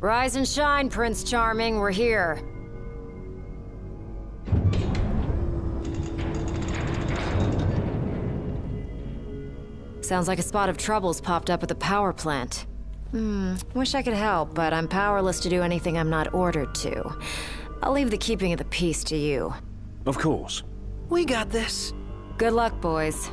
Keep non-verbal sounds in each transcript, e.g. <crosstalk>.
Rise and shine, Prince Charming. We're here. Sounds like a spot of trouble's popped up at the power plant. Hmm, wish I could help, but I'm powerless to do anything I'm not ordered to. I'll leave the keeping of the peace to you. Of course. We got this. Good luck, boys.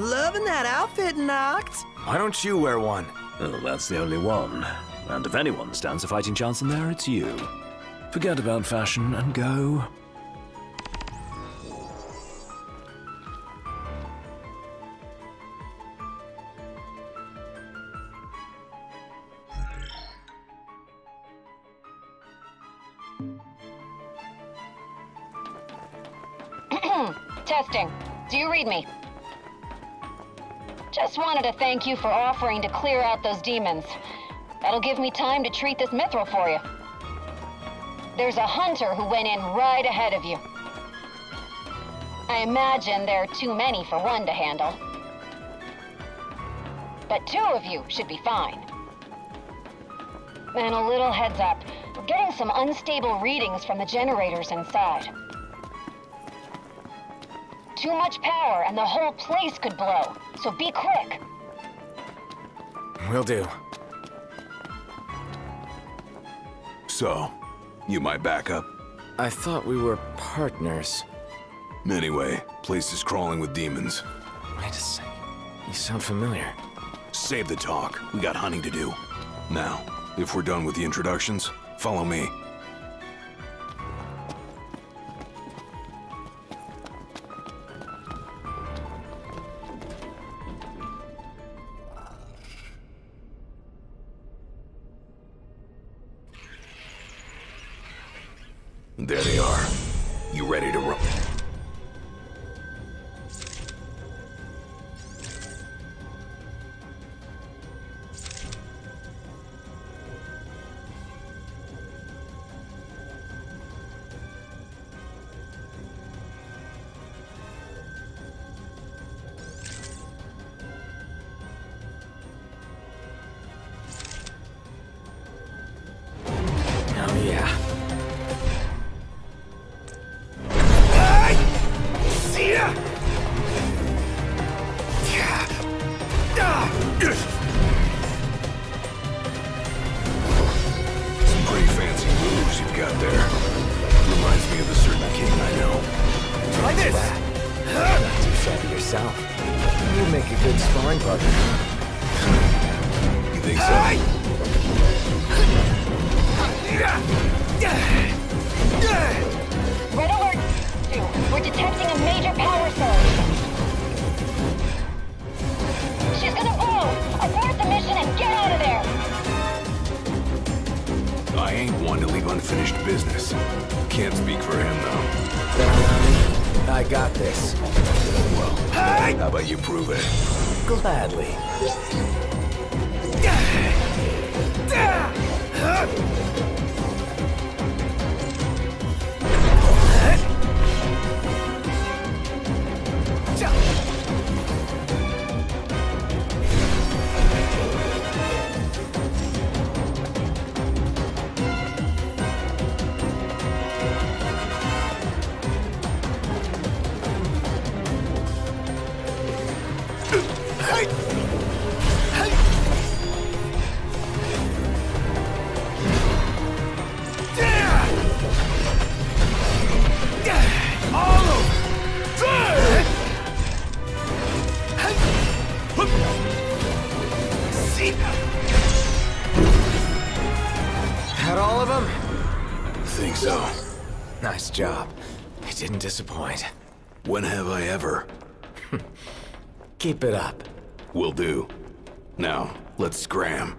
Loving that outfit, Noct. Why don't you wear one? Well, that's the only one. And if anyone stands a fighting chance in there, it's you. Forget about fashion and go. <clears throat> Testing. Do you read me? Just wanted to thank you for offering to clear out those demons. That'll give me time to treat this mithril for you. There's a hunter who went in right ahead of you. I imagine there are too many for one to handle. But two of you should be fine. And a little heads up, we're getting some unstable readings from the generators inside. Too much power and the whole place could blow, so be quick. Will do. So, you my backup? I thought we were partners. Anyway, place is crawling with demons. Wait a second. You sound familiar. Save the talk. We got hunting to do. Now, if we're done with the introductions, follow me. There they are. You ready to run? A good. You think so? Red alert! Two, We're detecting a major power surge. She's gonna blow! Abort the mission and get out of there! I ain't one to leave unfinished business. Can't speak for him, though. I got this. Well, how about you prove it? badly. Had all of them? Think so. Nice job. It didn't disappoint. When have I ever? <laughs> Keep it up. Will do. Now, let's scram.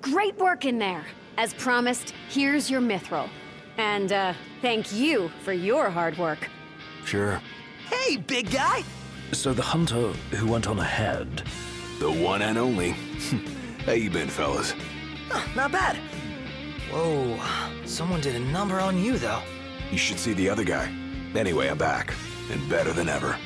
Great work in there. As promised, here's your mithril. And, uh, thank you for your hard work. Sure. Hey, big guy! So the hunter who went on ahead. The one and only. <laughs> How you been, fellas? Not bad. Whoa, someone did a number on you, though. You should see the other guy. Anyway, I'm back. And better than ever.